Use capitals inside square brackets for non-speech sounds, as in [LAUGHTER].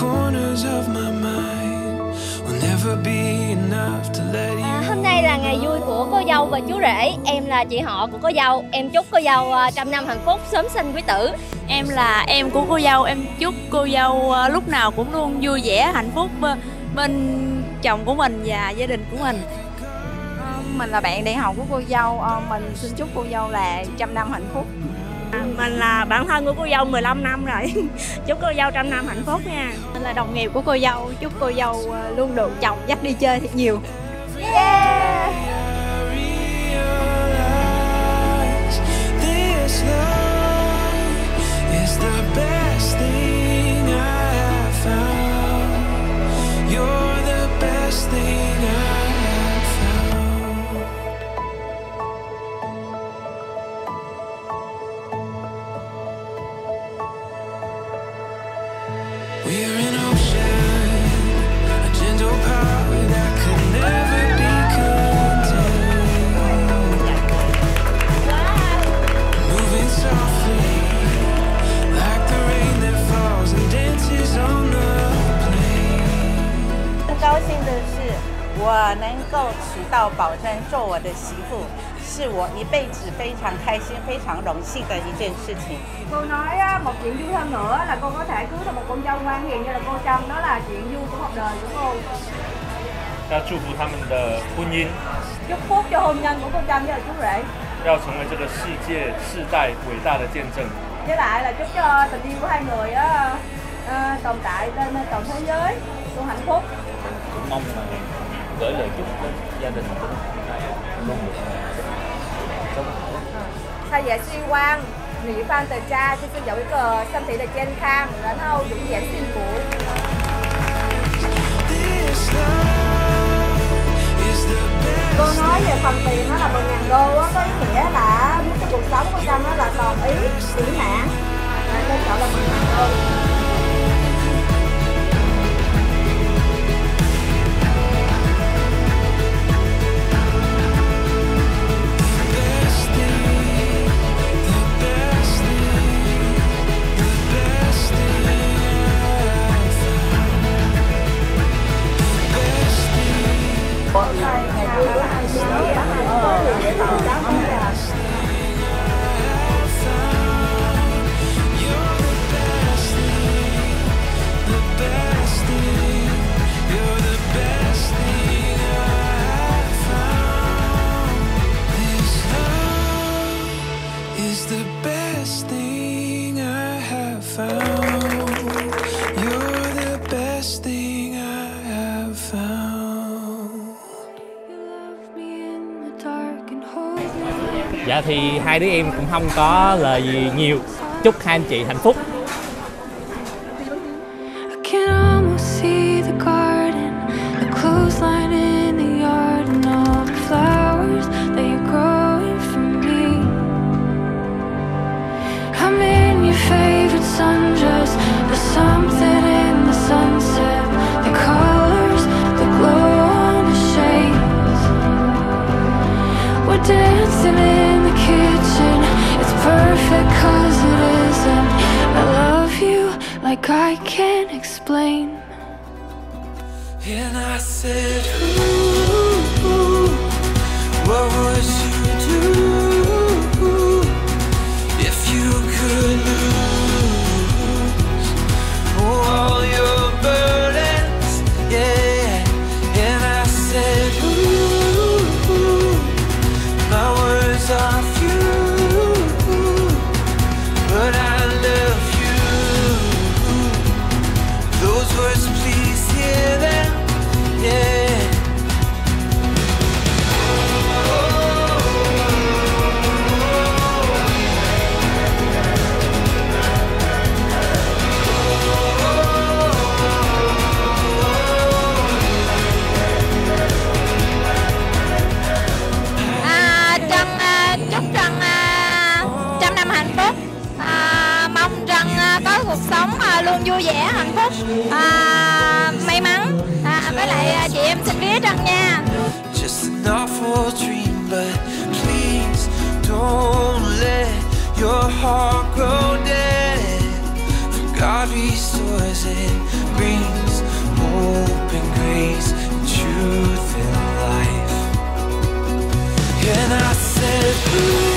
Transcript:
corners of my mind will never be enough to let ngày vui của cô dâu và chú rể Em là chị họ của cô dâu Em chúc cô dâu à, trăm năm hạnh phúc, sớm sinh quý tử Em là em của cô dâu, em chúc cô dâu ờ, lúc nào cũng luôn vui vẻ, hạnh phúc bê- bên chồng của mình và gia đình của mình. Mình là bạn đại học của cô dâu, mình xin chúc cô dâu là trăm năm hạnh phúc. Mình là bạn thân của cô dâu 15 năm rồi. [LAUGHS] Chúc cô dâu trăm năm hạnh phúc nha. Mình là đồng nghiệp của cô dâu, chúc cô dâu luôn được chồng dắt đi chơi thật nhiều. I 我能够娶到宝珍做我的媳妇，是我一辈子非常开心、非常荣幸的一件事情。 Cô nói á, một chuyện vui hơn nữa là cô có thể cưới được một con dâu ngoan hiền như là cô Trâm đó là chuyện vui của một đời của cô 要祝福他们的婚姻， chúc phúc cho hôn nhân của cô Trâm với là chú rể 要成为这个世界世代伟大的见证。 với lại là chúc cho tình yêu của hai người á ờ, tồn tại trên toàn thế giới luôn hạnh phúc cũng mong là gửi lời chúc đến gia đình của luôn được. Sống thay giả suy quan Nỉ phan tờ cha xin xin dẫu cờ xâm thị là trên khang Rắn hậu dũng dẻn xin phủ Cô nói về phần tiền nó là 10.000 đô á, có ý nghĩa là muốn cho cuộc sống của Trâm nó là toàn ý, tỉ mãn. Nên chọn là 10.000 đô. Is the best thing I have found. You're the best thing I have found. Dạ thì hai đứa em cũng không có lời gì nhiều chúc hai anh chị hạnh phúc like I can't explain. And I said, Ooh, what would you do if you could lose vui vẻ hạnh phúc à, may mắn à, với lại chị em xin trăng nha just an awful dream, but please don't let your heart grow dead. For God restores it, brings hope and grace, and truth and life. And I said, Blue.